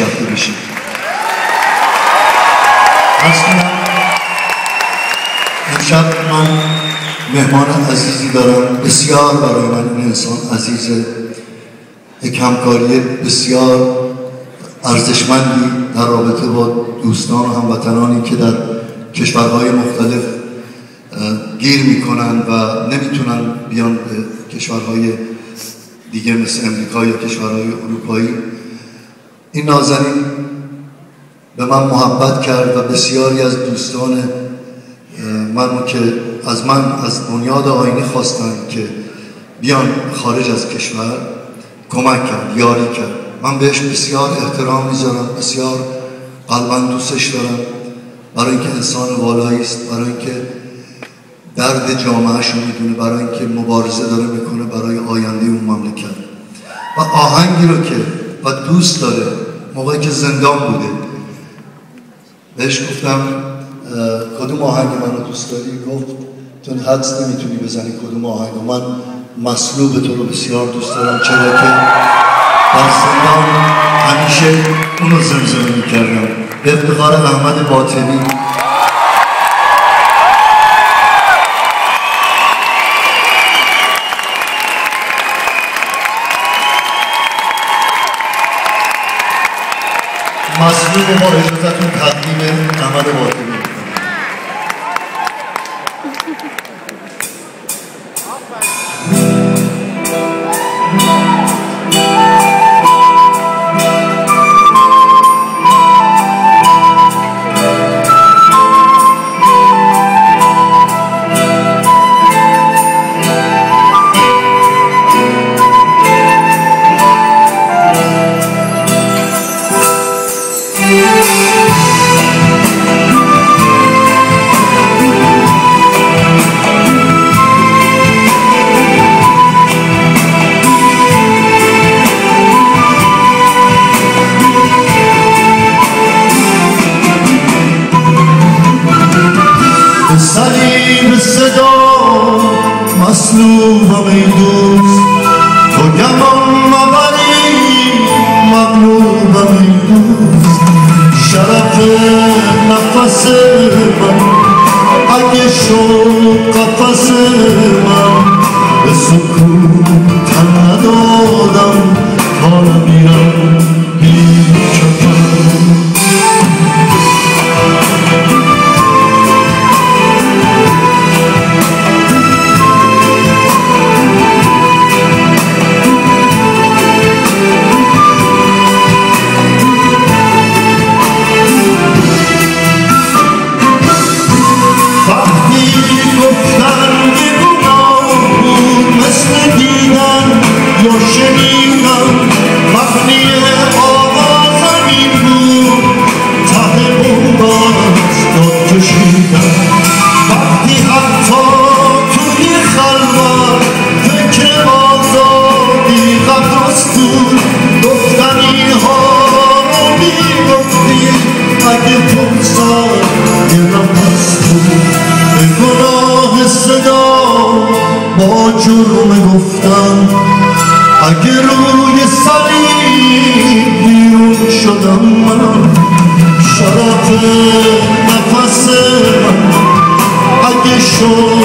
بشید اصلا امشب من مهمان عزیزی دارم. بسیار برای من این انسان عزیزه یک همکاری بسیار ارزشمندی در رابطه با دوستان و هموطنانی که در کشورهای مختلف گیر می‌کنن و نمی‌تونن بیان به کشورهای دیگه مثل امریکا یا کشورهای اروپایی. این نازنین به من محبت کرد و بسیاری از دوستان من که از من از بنیاد آینی خواستن که بیان خارج از کشور کمک کرد یاری کرد. من بهش بسیار احترام می‌ذارم بسیار قلبا دوستش دارم. برای اینکه انسان والایی است برای اینکه درد جامعهش رو می‌دونه برای اینکه مبارزه داره می‌کنه برای آینده اون مملکت. و آهنگی رو که و دوست داره. موقعی که زندان بوده. بهش گفتم کدوم آهنگ منو دوست داری؟ گفت تو حدس نمی‌تونی بزنی کدوم آهنگ. من مصلوب تو رو بسیار دوست دارم چرا که در زندان همیشه اونو زمزمه می‌کردم. به افتخار احمد باطنی مصلوب با اجازتون تقدیم احمد باطنی جرم گفتم اگه روی صلیب بیرون شدم من شرف نفس من. اگه شد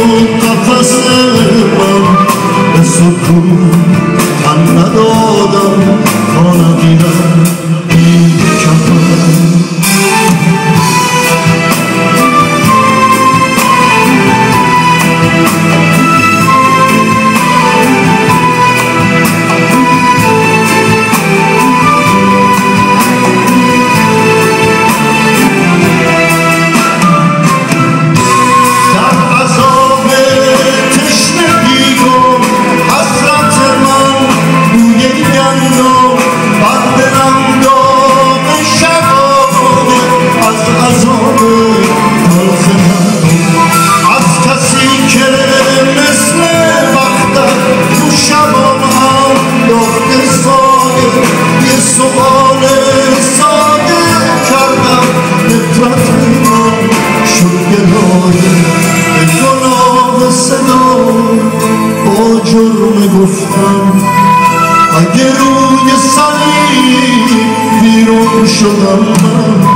شدم من شرف